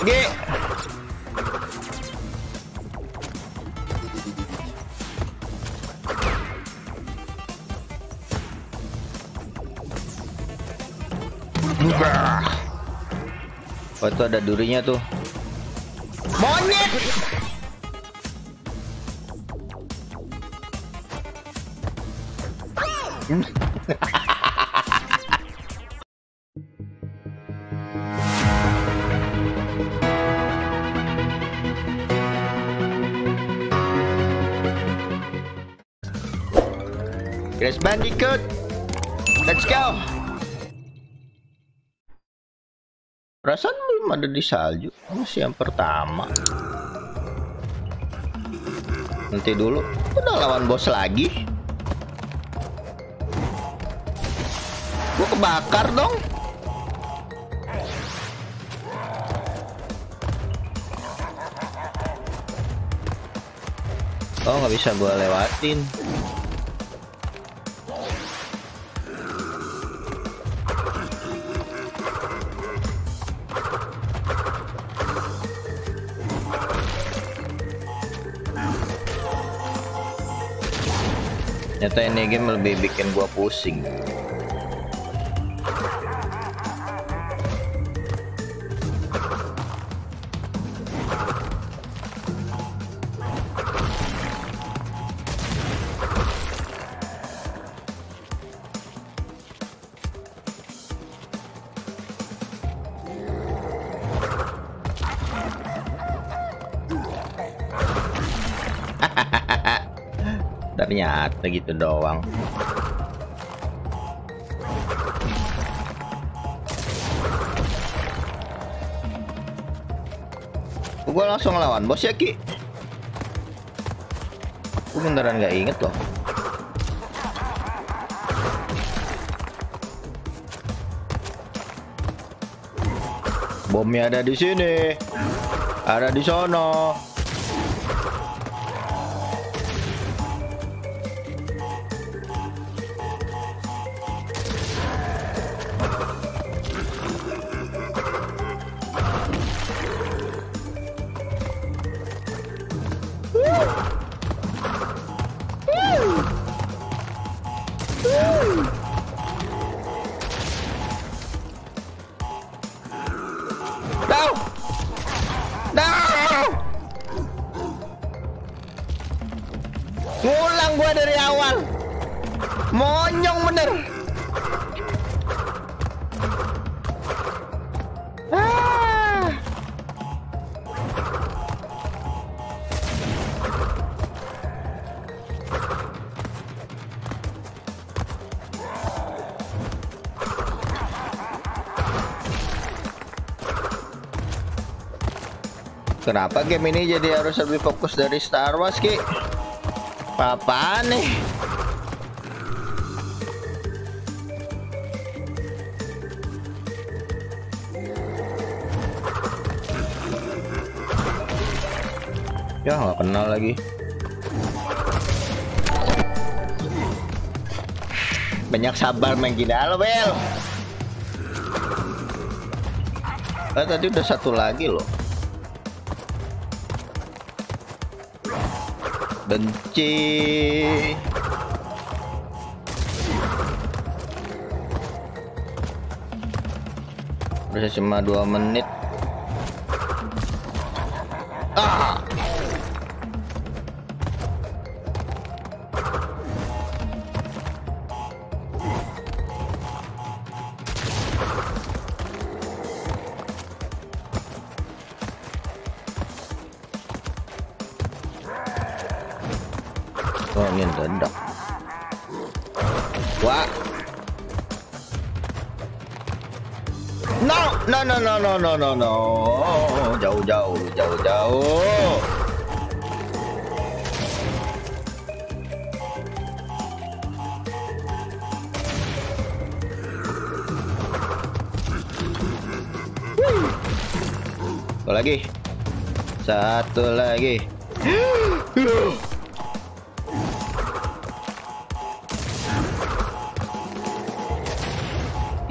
G. Enggak. Oh itu ada durinya tuh. Monyet. Crash Bandicoot. Let's go. Perasaan belum ada di salju. Masih yang pertama. Nanti dulu. Udah lawan bos lagi. Gua kebakar dong. Oh nggak bisa gua lewatin. Ternyata ini game lebih bikin gua pusing. Ternyata gitu doang. Gue langsung lawan bos ya Ki. Gue beneran gak inget loh. Bomnya ada di sini. Ada di sono. Kenapa game ini jadi harus lebih fokus dari Star Wars, Ki? Apa nih? Ya nggak kenal lagi. Banyak sabar main gini. Halo Bel. Ah, tadi udah satu lagi loh. Benci. Bisa cuma dua menit. Ah No, no, no, no, no, no, no. Jauh, jauh, jauh, jauh. Satu lagi. Satu lagi.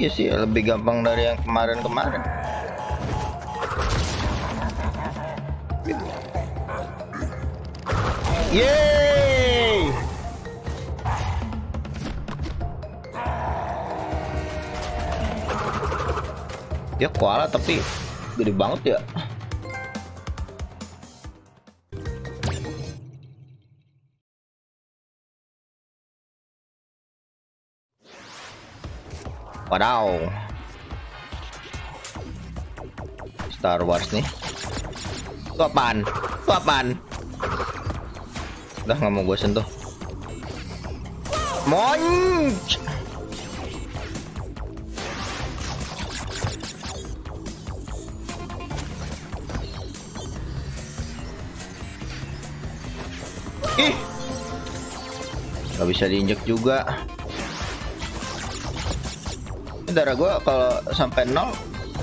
aja sih lebih gampang dari yang kemarin-kemarin. Gitu. Yeay! Ya koala tapi gede banget ya. Wadaw. Star Wars nih. Itu apaan? Itu apaan? Udah nggak mau gue sentuh. Monch! Ih! Gak bisa diinjek juga. Darah gue kalau sampai nol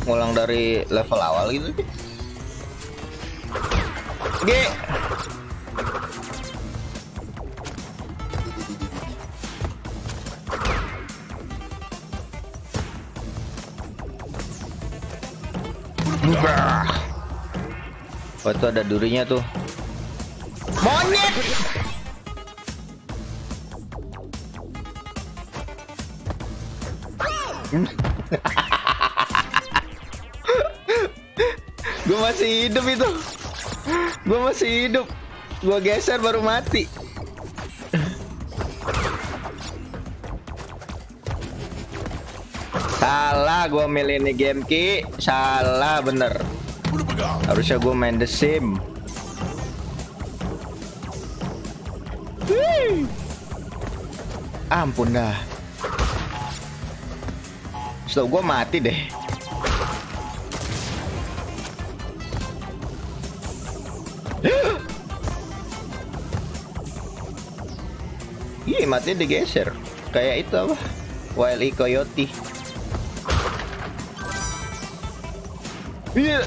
ngulang dari level awal gitu. G. Oh itu ada durinya tuh. Monyet! Gue masih hidup itu. Gue masih hidup. Gue geser baru mati. Salah gue milih ini game ki. Salah bener. Harusnya gue main The Sim. Ampun dah. Setahu gue mati deh. Iya matinya digeser. Kayak itu apa? E Coyote. Iya.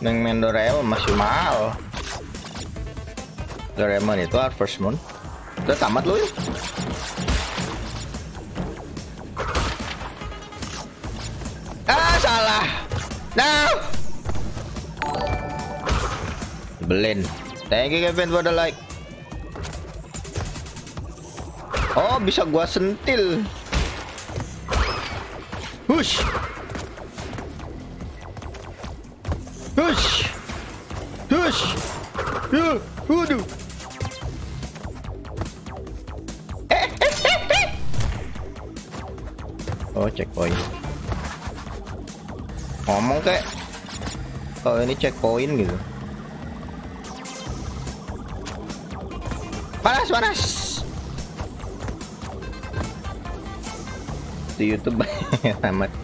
Neng masih mahal. Doraemon itu Harvest Moon. Udah tamat lu ya? Salah. Nah. Belen. Thank you Kevin for the like. Oh bisa gua sentil. Hush. Hush. Hush. Ya, waduh. Oh, checkpoint. Ngomong kayak kalau ini checkpoint gitu. Panas, panas. Di YouTube tamat.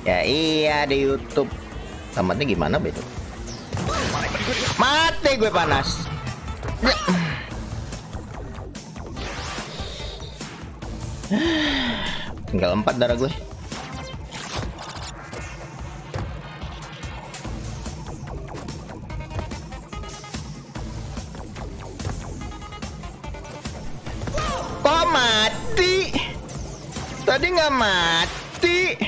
Ya iya di YouTube. Tamatnya gimana betul? Mati gue panas. Tinggal empat darah gue. Mati.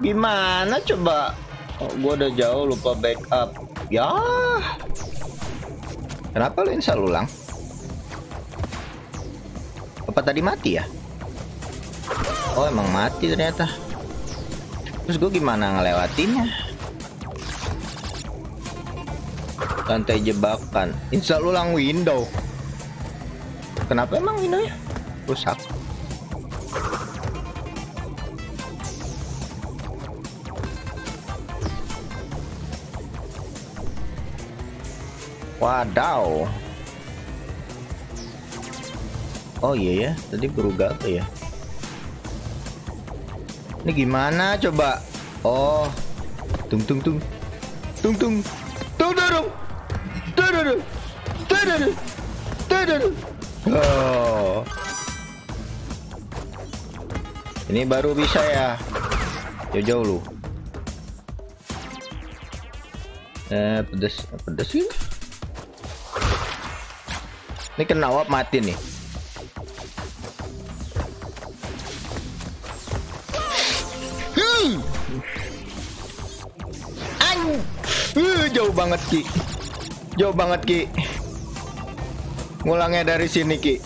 Gimana coba? Oh, gue udah jauh lupa backup. Ya. Kenapa lu install ulang? Apa tadi mati ya? Oh emang mati ternyata. Terus gue gimana ngelewatinnya? Lantai jebakan. Install ulang window. Kenapa emang window-nya rusak? Wadaw. Oh iya ya, tadi berugal tuh ya. Ini gimana coba? Oh. Tung tung tung. Tung tung. Tung tung tung. Tung tung tung. Tung tung tung. Tung tung tung. Oh. Ini baru bisa ya. Jauh-jauh lu. Eh, pedes, pedes sih. Ini kena uap mati nih. Hmm. Uh, jauh banget Ki. Jauh banget Ki. Ngulangnya dari sini Ki.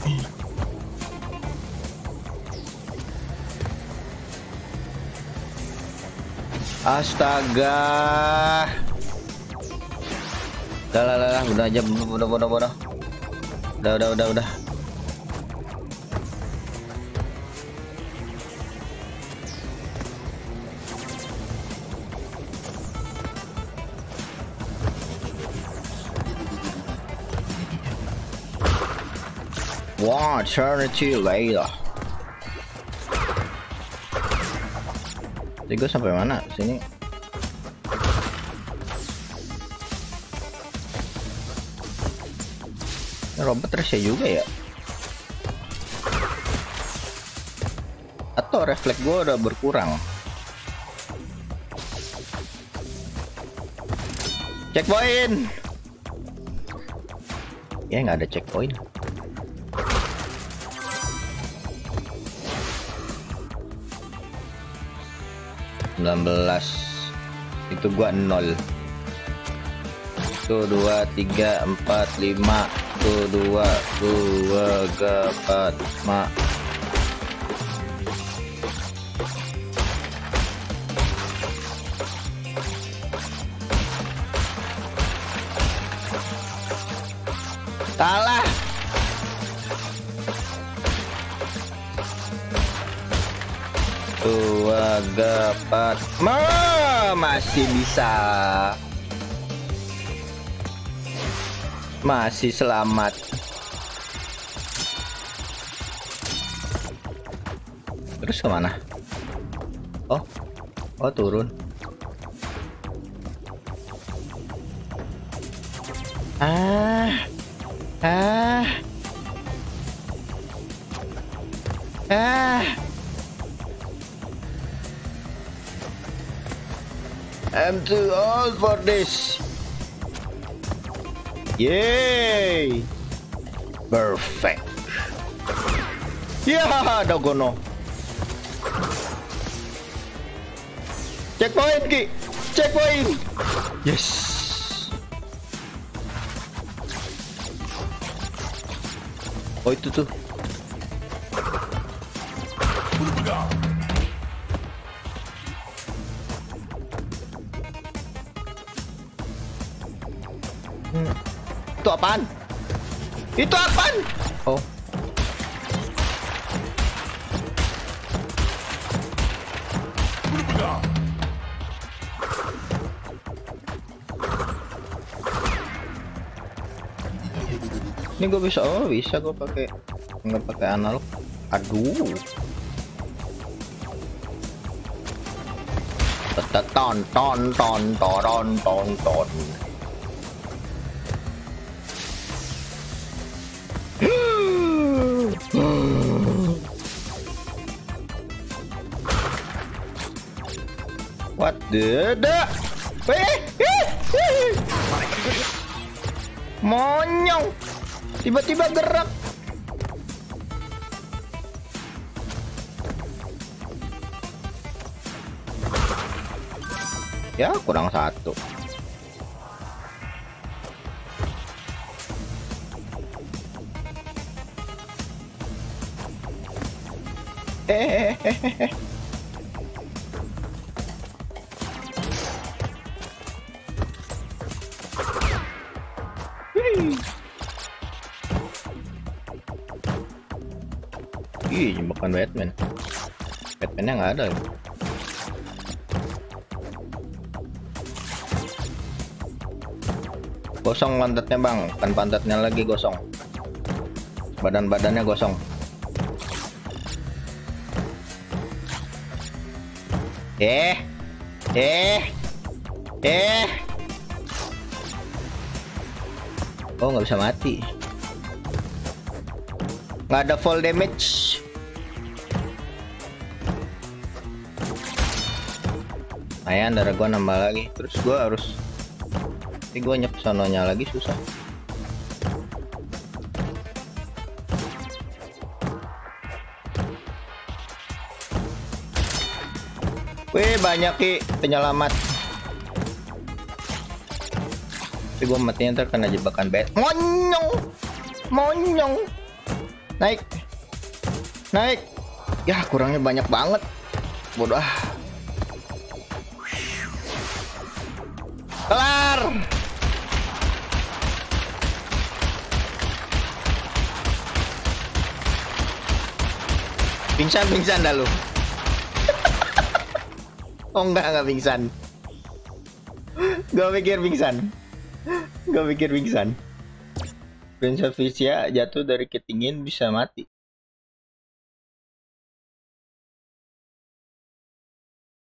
Astaga. Udah lah, lah, udah aja, udah, udah, udah, udah. Udah, udah, udah. Wah, charity later. Jadi gue sampai mana? Sini. Robot rese juga ya? Atau refleks gue udah berkurang? Checkpoint! Ya nggak ada checkpoint. Sembilan belas itu gua nol satu dua tiga empat lima satu dua dua empat. Lima kalah dua gapat Ma, masih bisa masih selamat. Terus ke mana? Oh oh turun. Ah ah. Ah. I'm too old for this. Yay! Perfect. Ya, dogono. Checkpoint, Ki. Checkpoint. Yes. Oh, itu tuh. Hmm. Itu apaan? Itu apaan? Oh. Ini gue bisa, oh bisa gue pakai nggak pakai analog. Aduh. Ton ton ton ton What the the? Eh, eh, eh. Monyong. Tiba-tiba gerak. Ya, kurang satu. Eh, eh, eh, eh, Ih, bukan Batman. Batman-nya nggak ada. Gosong pantatnya bang, kan pantatnya lagi gosong. Badan-badannya gosong. Eh, eh, eh. Oh nggak bisa mati. Nggak ada full damage. Ayan, darah gua nambah lagi. Terus gua harus tapi gua nyep sononya lagi susah. Wih, banyak ki penyelamat. Tapi gue matinya ntar kena jebakan bed. Monyong, monyong. Naik, naik. Ya kurangnya banyak banget. Bodoh. ah. Kelar. Pingsan, pingsan dah lu. oh enggak, enggak pingsan. Gak pikir pingsan. Gak pikir pingsan. Prince of Persia jatuh dari ketinggian bisa mati.